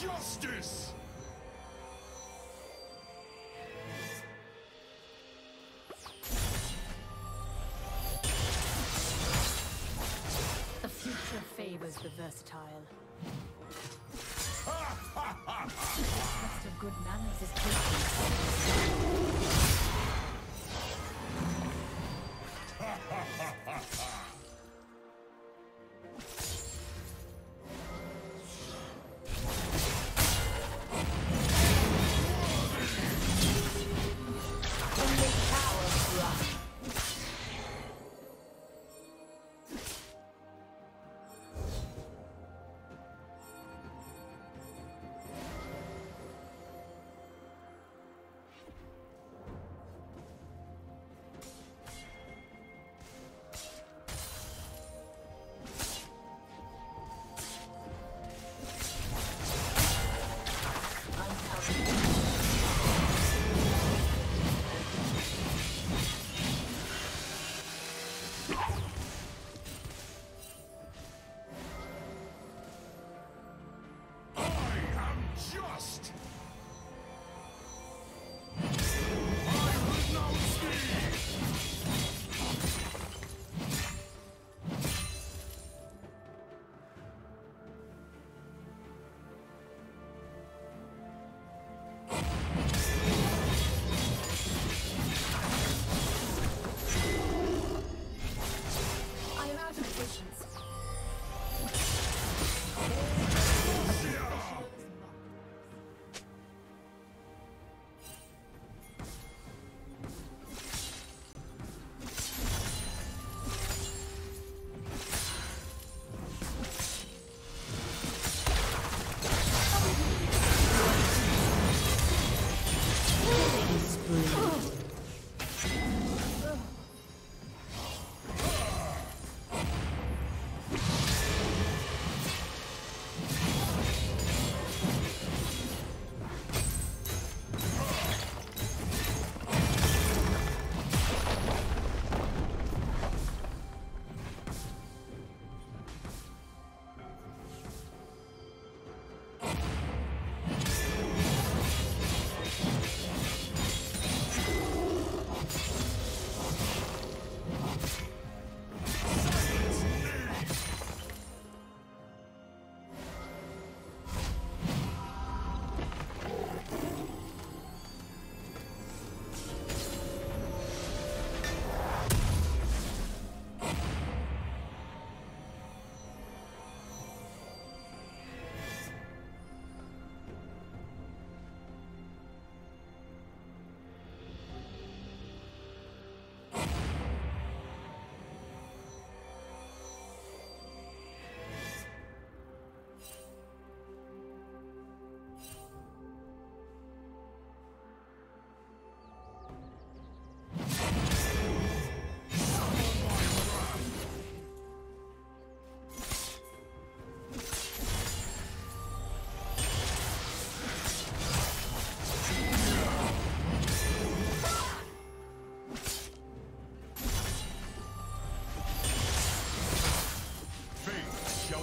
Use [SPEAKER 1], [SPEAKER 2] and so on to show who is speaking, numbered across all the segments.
[SPEAKER 1] Justice!
[SPEAKER 2] The future favors the versatile. Of good manners is patience. Yeah.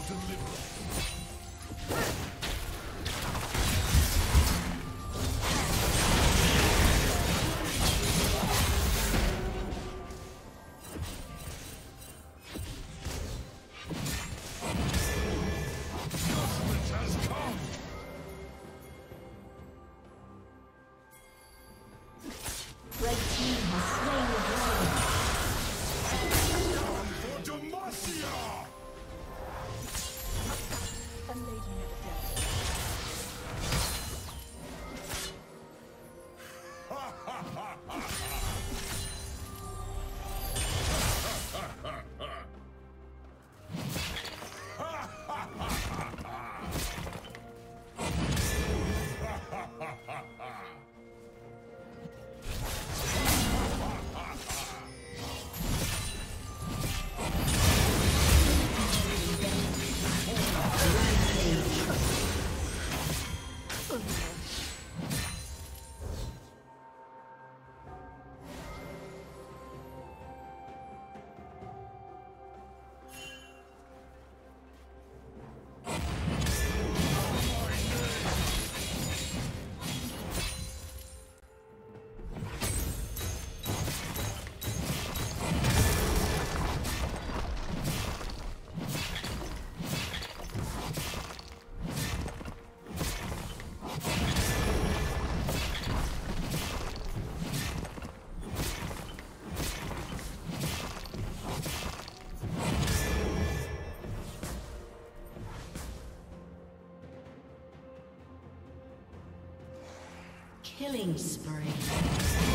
[SPEAKER 2] Deliver.
[SPEAKER 1] Killing spree.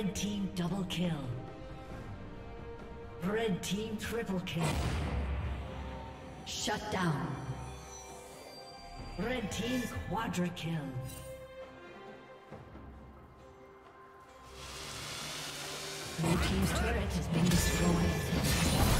[SPEAKER 1] Red team double kill. Red team triple kill. Shut down. Red team quadra kill. Blue team's turret has been destroyed.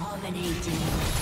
[SPEAKER 1] Dominating.